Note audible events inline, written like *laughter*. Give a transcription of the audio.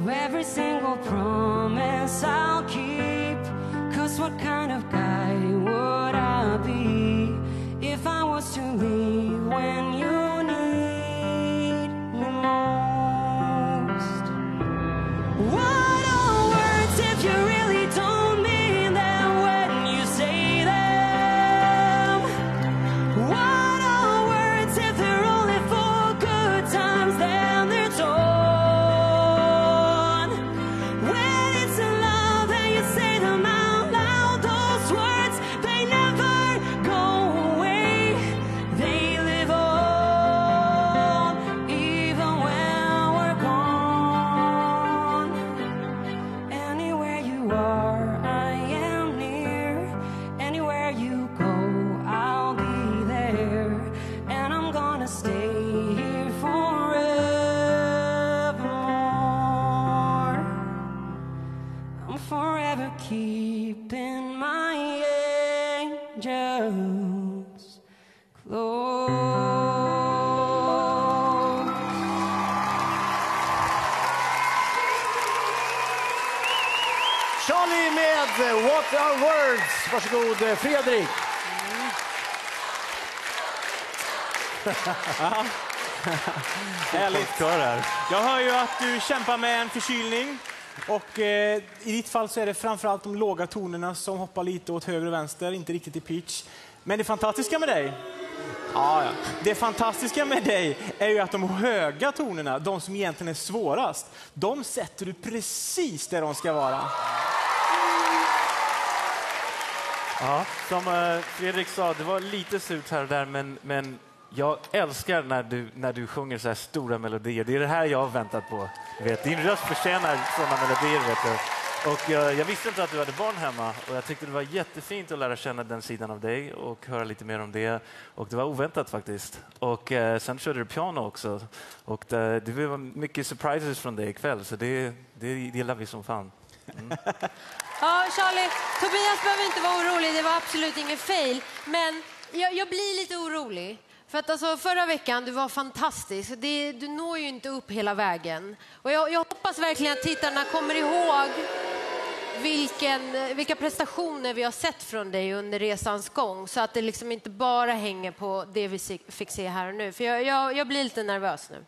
no promise I'll keep. Cause what kind of guy would I be if I was to leave when you need me most? What are words if you really don't mean them when you say them? What are words if Stay here forevermore. I'm forever keeping my angels close. Charlie eh, Words. Varsågod eh, Fredrik. *laughs* Härligt. Jag hör ju att du kämpar med en förkylning. Och eh, I ditt fall så är det framförallt de låga tonerna som hoppar lite åt höger och vänster, inte riktigt i pitch. Men det fantastiska med dig, ja, ja. det fantastiska med dig är ju att de höga tonerna, de som egentligen är svårast, de sätter du precis där de ska vara. Ja, som eh, Fredrik sa, det var lite surt här och där, men, men jag älskar när du, när du sjunger så här stora melodier. Det är det här jag har väntat på. Vet. Din röst förtjänar sådana melodier. Vet du. Och jag, jag visste inte att du hade barn hemma och jag tyckte det var jättefint att lära känna den sidan av dig och höra lite mer om det. Och det var oväntat faktiskt. Och eh, sen körde du piano också. Och det, det var mycket surprises från dig ikväll, så det, det gillar vi som fan. Mm. *laughs* Ja, Charlie, Tobias behöver inte vara orolig. Det var absolut ingen fail. Men jag, jag blir lite orolig. För att alltså, förra veckan, du var fantastisk. Det, du når ju inte upp hela vägen. Och jag, jag hoppas verkligen att tittarna kommer ihåg vilken, vilka prestationer vi har sett från dig under resans gång. Så att det liksom inte bara hänger på det vi fick se här och nu. För jag, jag, jag blir lite nervös nu.